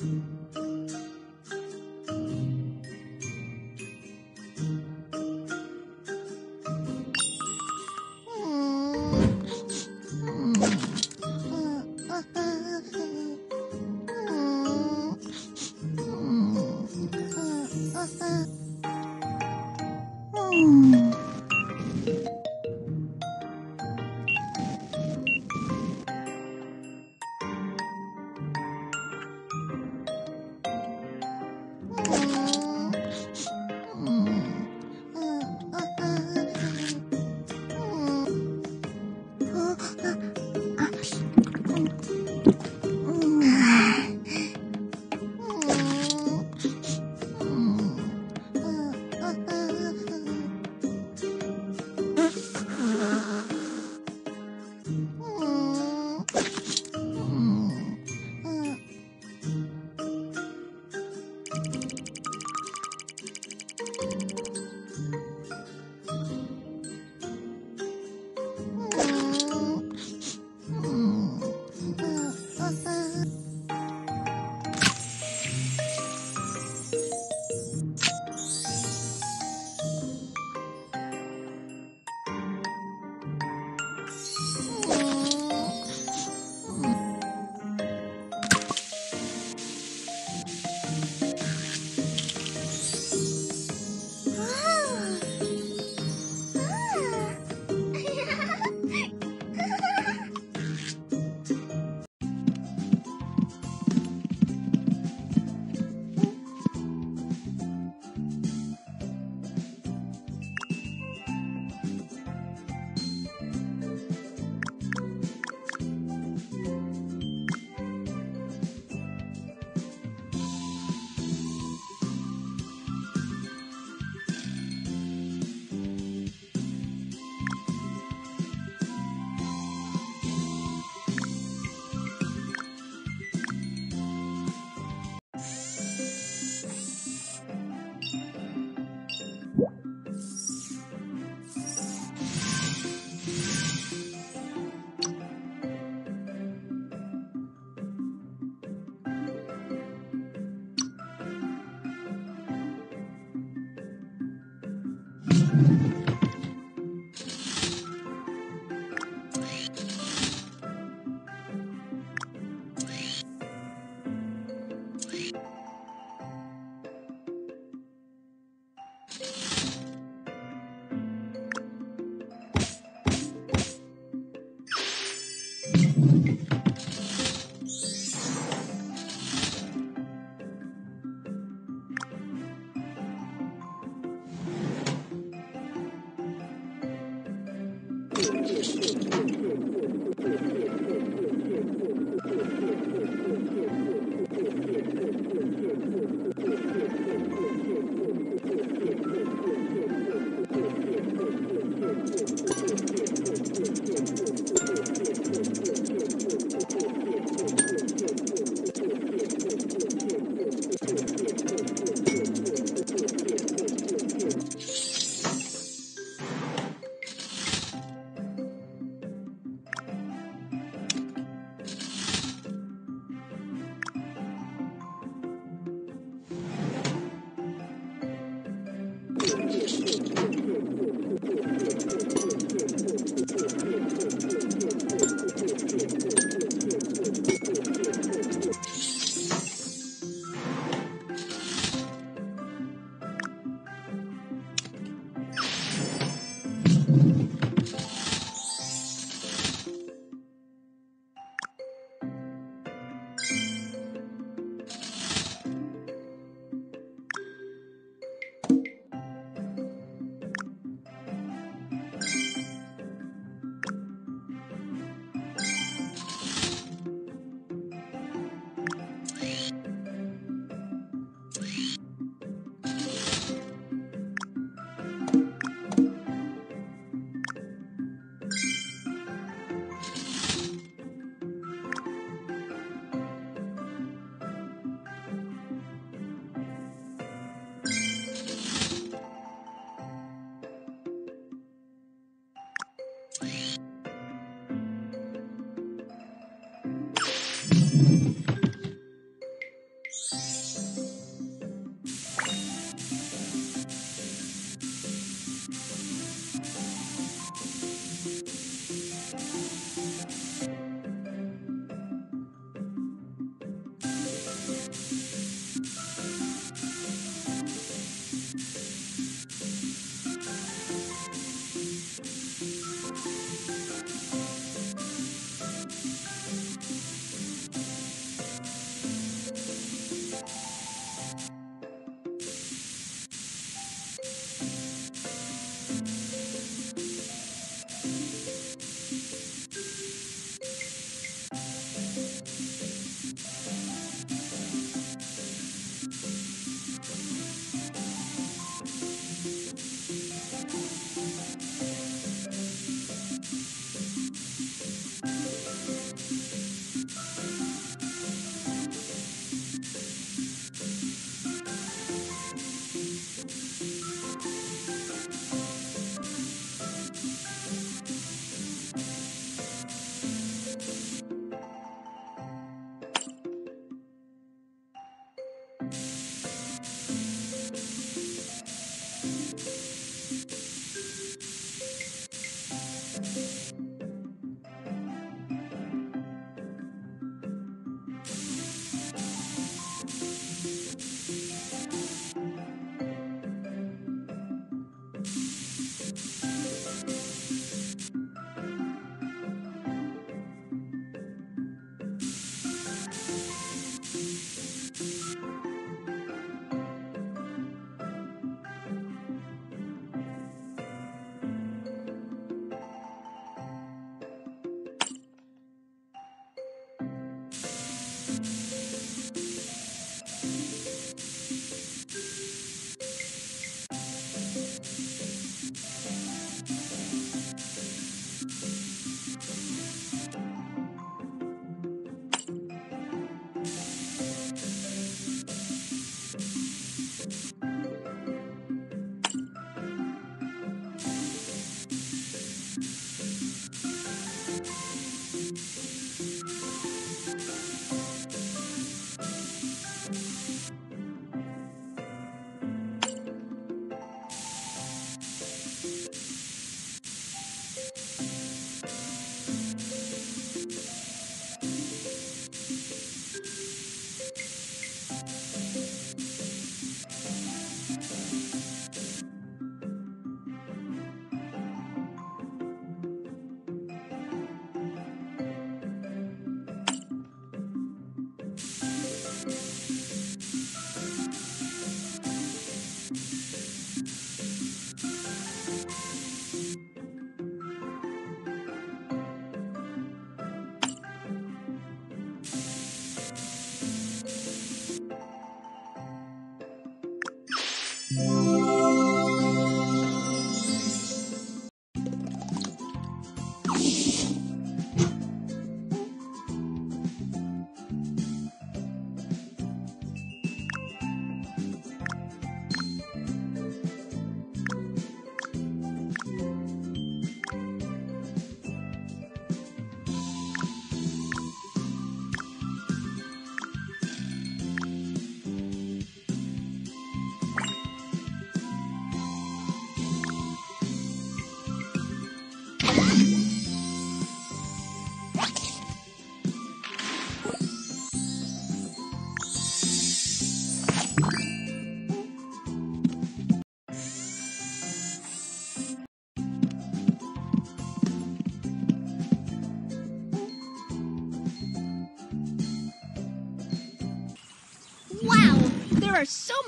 うん。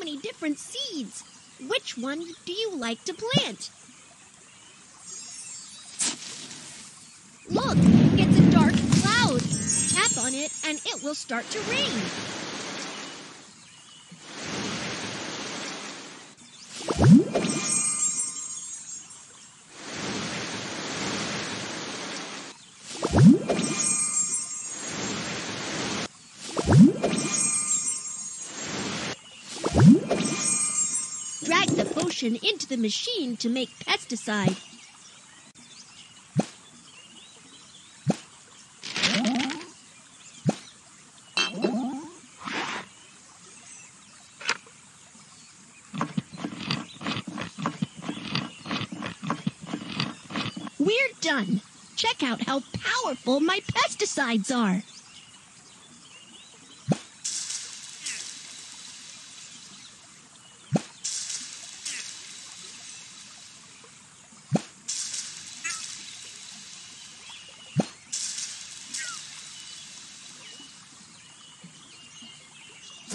Many different seeds. Which one do you like to plant? Look, it's a dark cloud. Tap on it and it will start to rain. Drag potion into the machine to make pesticide. We're done. Check out how powerful my pesticides are.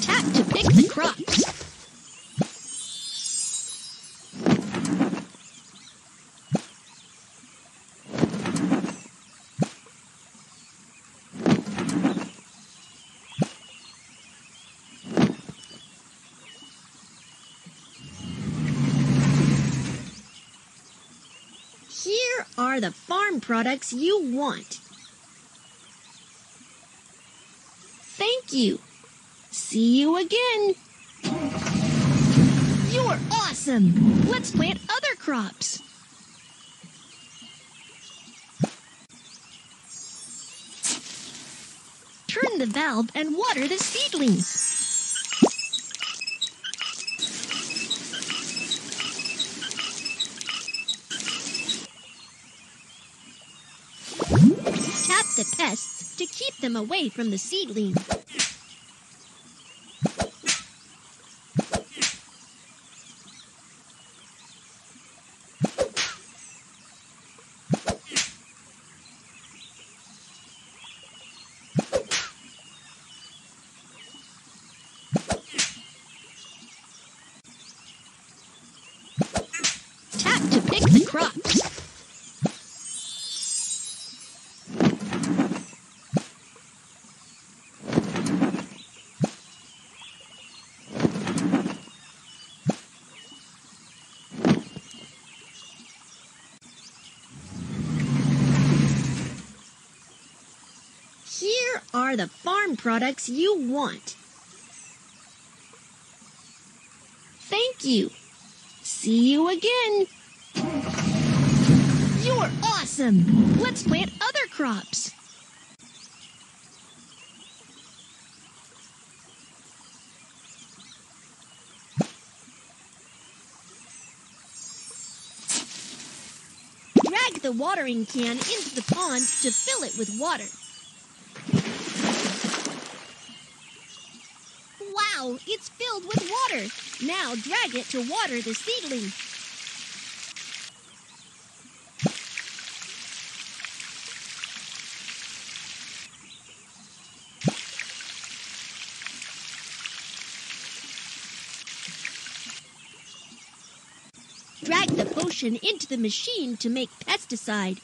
Tap to pick the crops. Here are the farm products you want. Thank you. See you again. You're awesome. Let's plant other crops. Turn the valve and water the seedlings. Tap the pests to keep them away from the seedling. Tap to pick the crops. Are the farm products you want. Thank you. See you again. You're awesome. Let's plant other crops. Drag the watering can into the pond to fill it with water. Wow, it's filled with water. Now drag it to water the seedling. Drag the potion into the machine to make pesticide.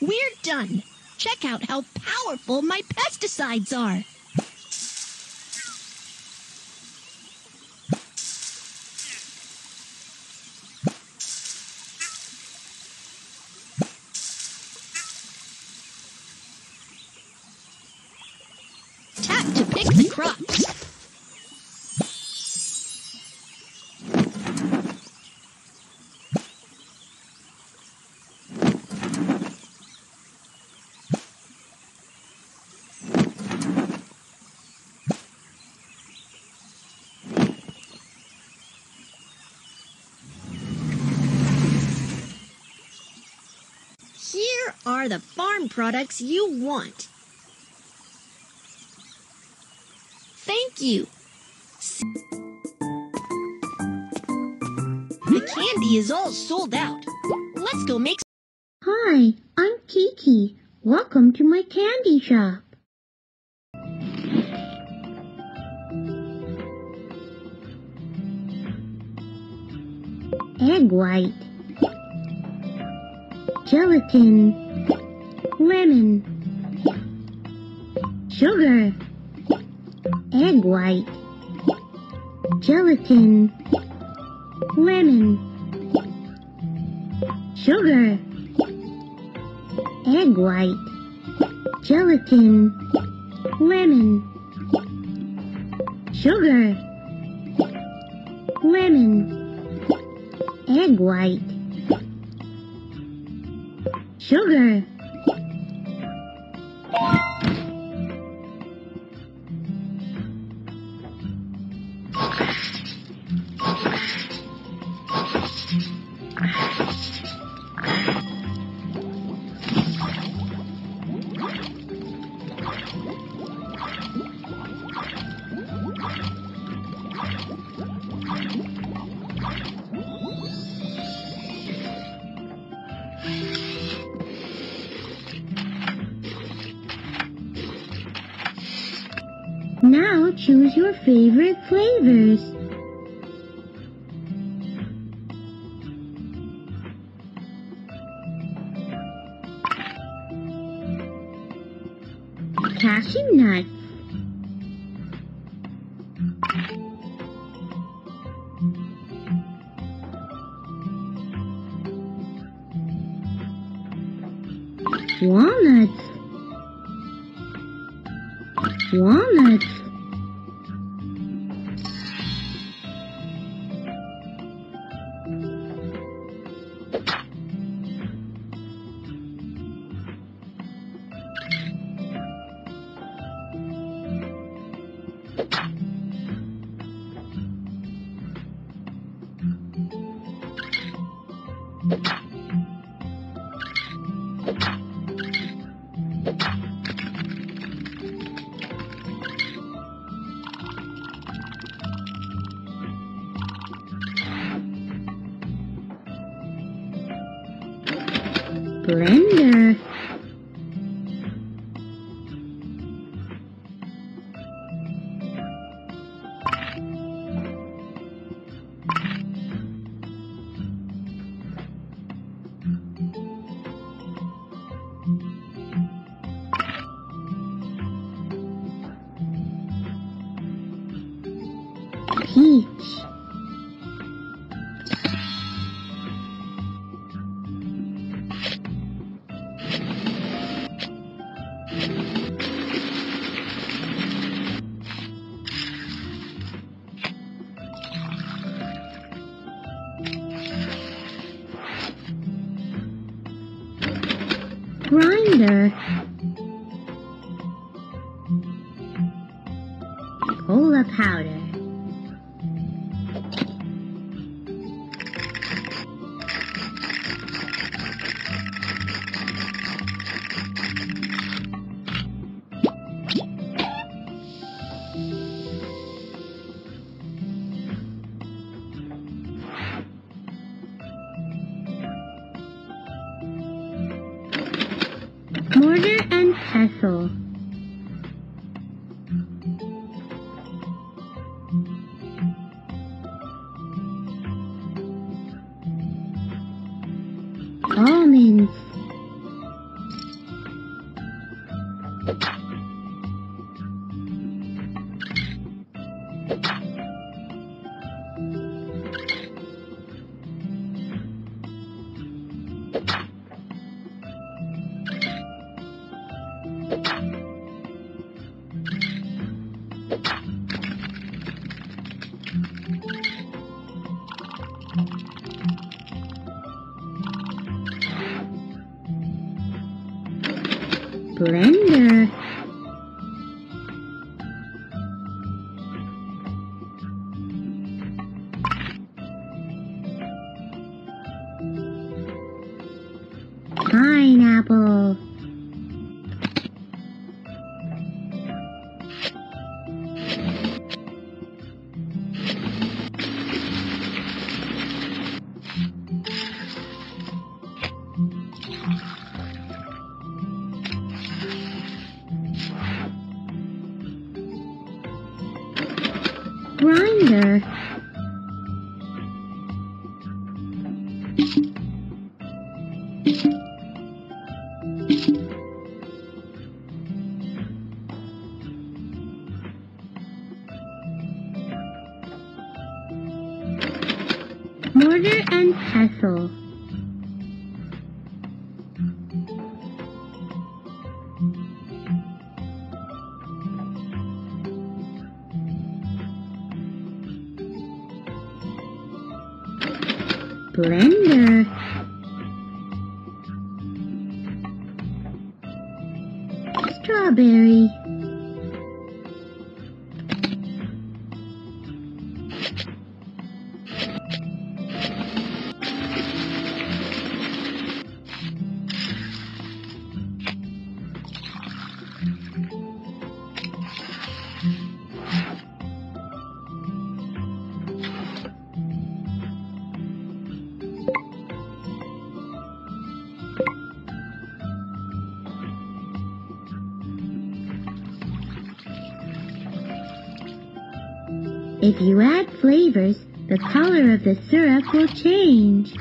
We're done. Check out how powerful my pesticides are. Tap to pick the crops. Here are the farm products you want. Thank you. The candy is all sold out. Let's go make Hi, I'm Kiki. Welcome to my candy shop. Egg white. Gelatin. Lemon. Sugar. Egg white. Gelatin. Lemon. Sugar egg white, gelatin, lemon, sugar, lemon, egg white, sugar. Favorite flavors. Grinder. grinder. If you add flavors, the color of the syrup will change.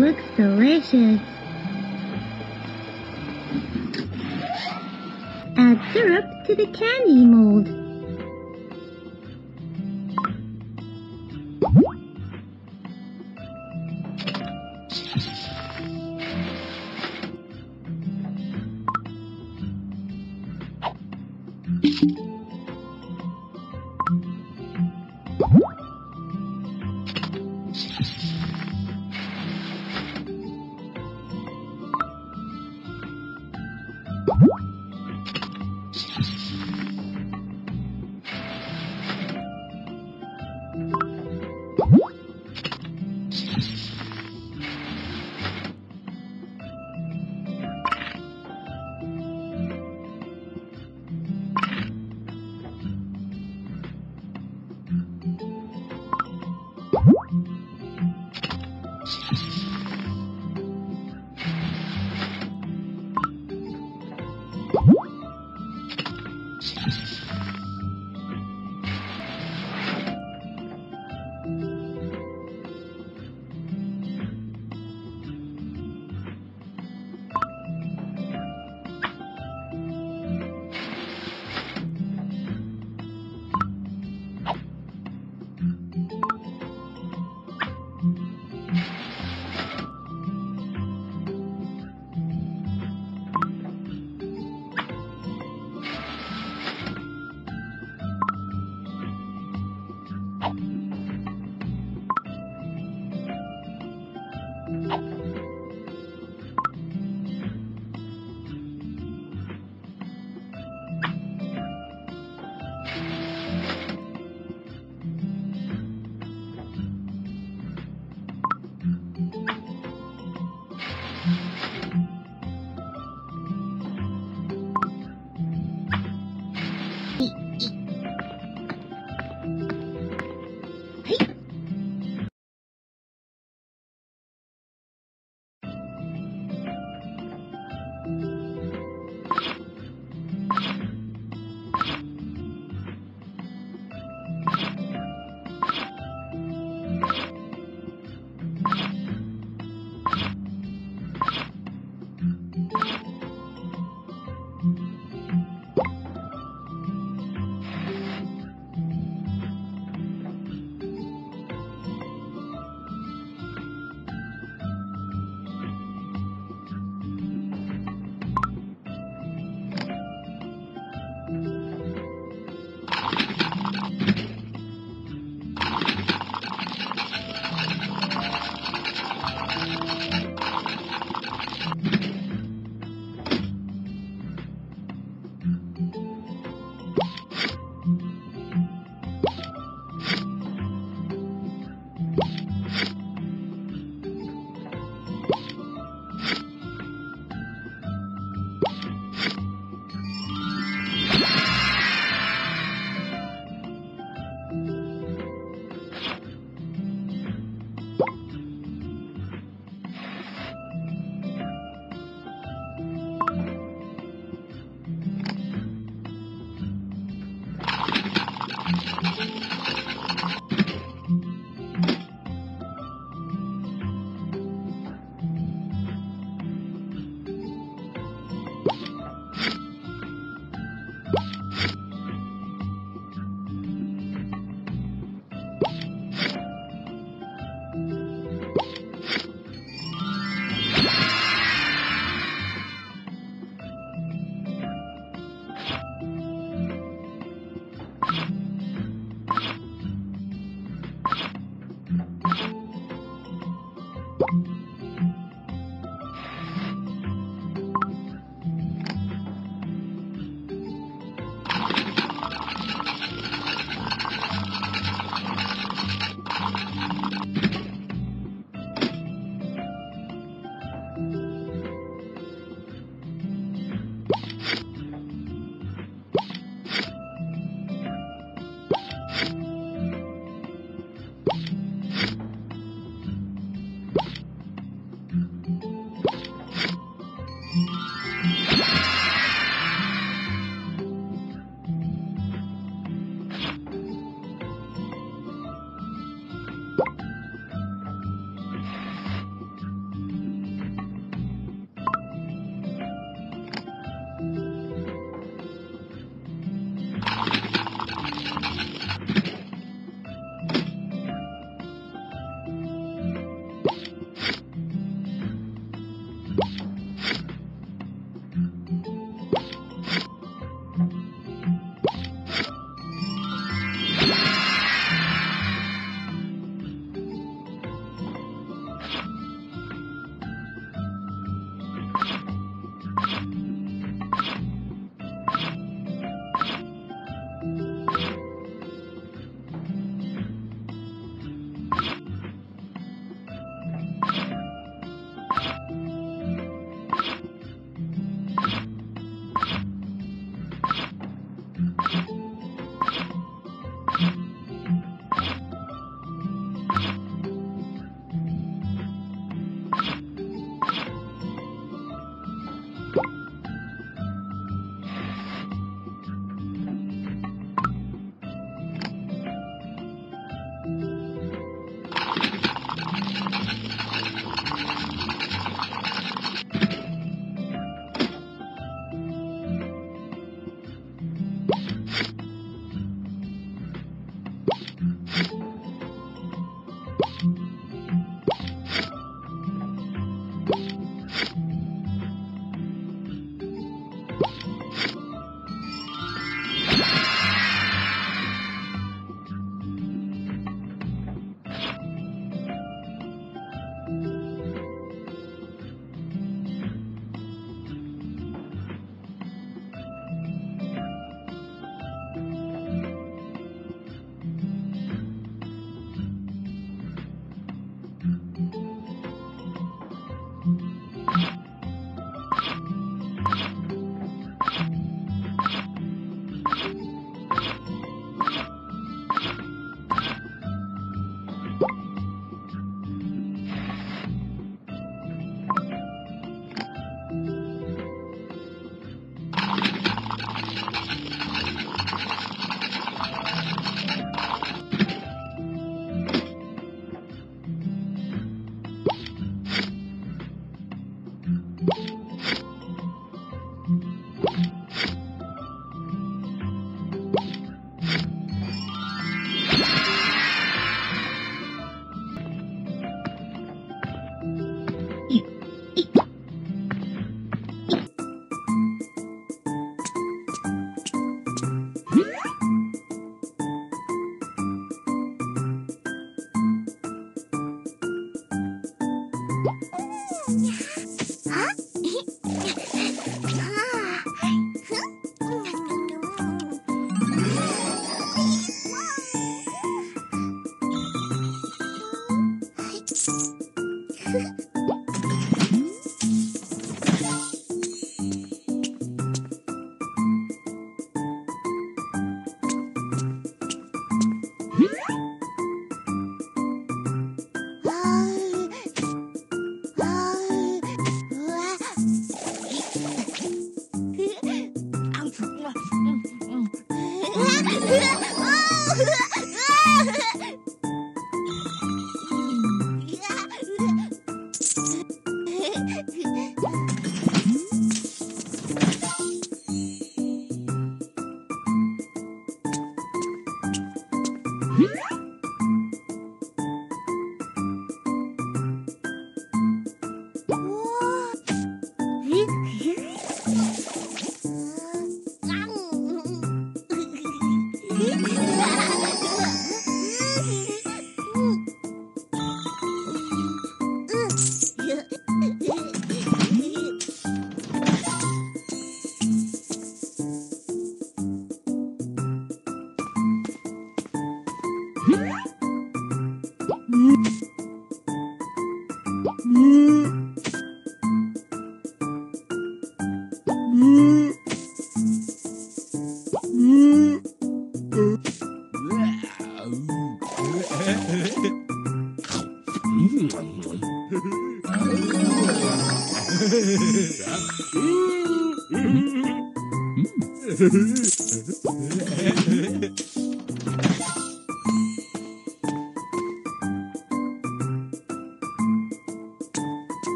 Looks delicious.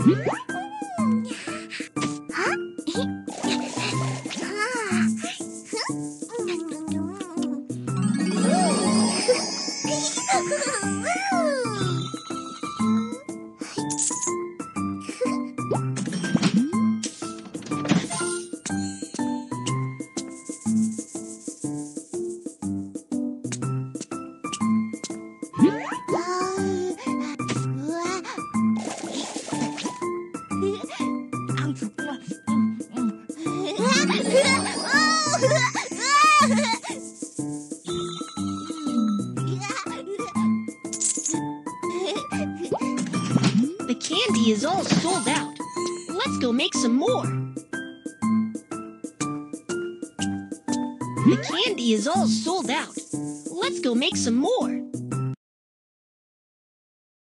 Mm-hmm.